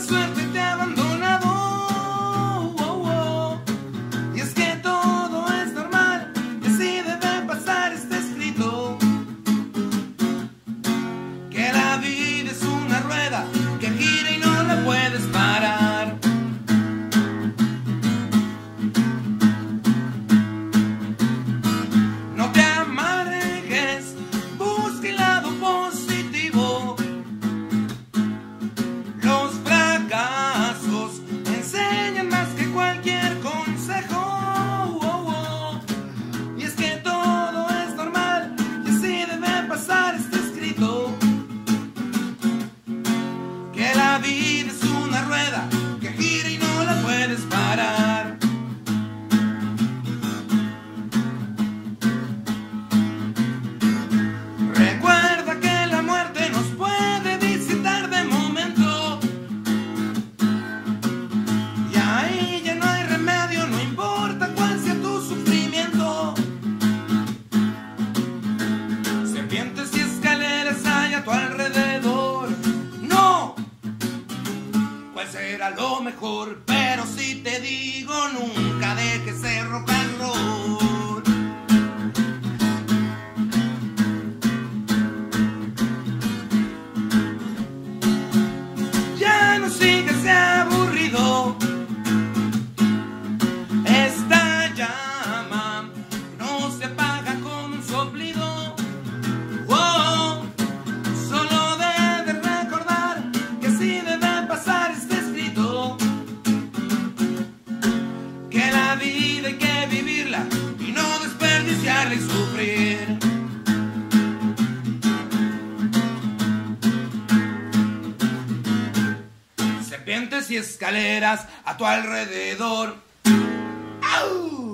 suerte te ha abandonado. Y es que todo es normal, y así debe pasar este escrito. Que la vida es una rueda que gira. Dolor. Pero si te digo, nunca dejes ser rock and roll. Ya no sigas aburrido. Vida hay que vivirla y no desperdiciarla y sufrir. Serpientes y escaleras a tu alrededor. ¡Au!